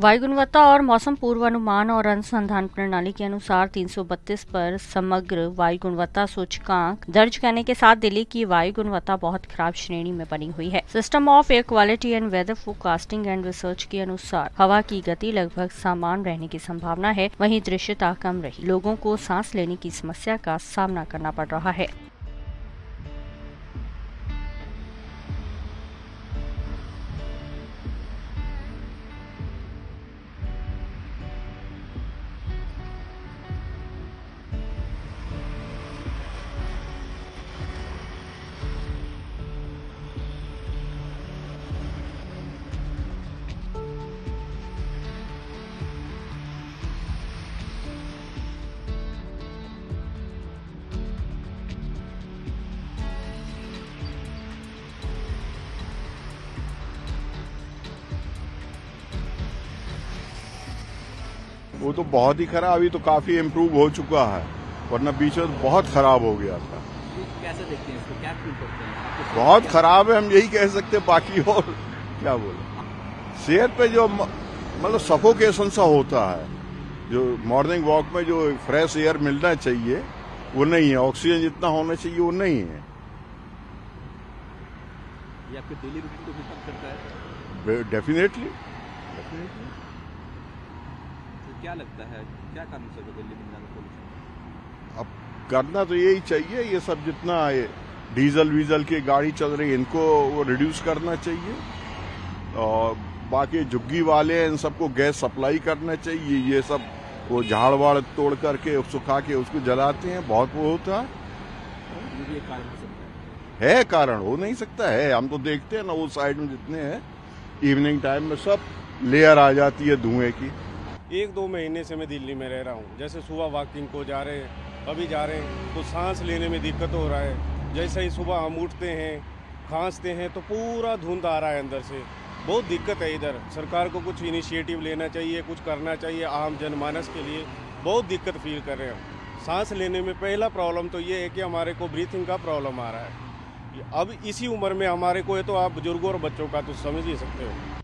वायु गुणवत्ता और मौसम पूर्वानुमान और अनुसंधान प्रणाली के अनुसार 332 पर समग्र वायु गुणवत्ता सूचकांक दर्ज करने के साथ दिल्ली की वायु गुणवत्ता बहुत खराब श्रेणी में बनी हुई है। System of air quality and weather forecasting and research के अनुसार हवा की गति लगभग समान रहने की संभावना है, वही दृश्यता कम रही। लोगों को सांस लेने की समस्या का सामना करना पड़ रहा है। वो तो बहुत ही खराब अभी तो काफ़ी इम्प्रूव हो चुका है वरना बीच में तो बहुत खराब हो गया था। कैसे देखते हैं इसको? क्या फील करते हैं? बहुत खराब है हम यही कह सकते हैं, बाकी और क्या बोले? सेहत पे जो मतलब सफोकेशन सा होता है जो मॉर्निंग वॉक में जो फ्रेश एयर मिलना चाहिए वो नहीं है। ऑक्सीजन जितना होना चाहिए वो नहीं है। ये आपके डेली रूटीन को डिस्टर्ब करता है? डेफिनेटली तो क्या लगता है? क्या कारण से दिल्ली में ज़्यादा पोल्यूशन अब करना तो यही चाहिए ये सब जितना ये डीजल वीजल की गाड़ी चल रही है इनको वो रिड्यूस करना चाहिए। और बाकी झुग्गी वाले हैं इन सबको गैस सप्लाई करना चाहिए। ये सब वो झाड़ वाड़ तोड़ करके सुखा के उसको जलाते हैं बहुत वो होता है। हो है। है कारण हो नहीं सकता है। हम तो देखते हैं ना वो साइड में जितने हैं इवनिंग टाइम में सब लेयर आ जाती है धुएँ की। एक दो महीने से मैं दिल्ली में रह रहा हूँ। जैसे सुबह वॉकिंग को जा रहे हैं अभी जा रहे हैं तो सांस लेने में दिक्कत हो रहा है। जैसे ही सुबह हम उठते हैं, खांसते हैं तो पूरा धुंध आ रहा है अंदर से। बहुत दिक्कत है इधर। सरकार को कुछ इनिशिएटिव लेना चाहिए, कुछ करना चाहिए आम जनमानस के लिए। बहुत दिक्कत फील कर रहे हैं सांस लेने में पहला प्रॉब्लम तो ये है कि हमारे को ब्रीथिंग का प्रॉब्लम आ रहा है। अब इसी उम्र में हमारे को है तो आप बुज़ुर्गों और बच्चों का तो समझ ही सकते हो।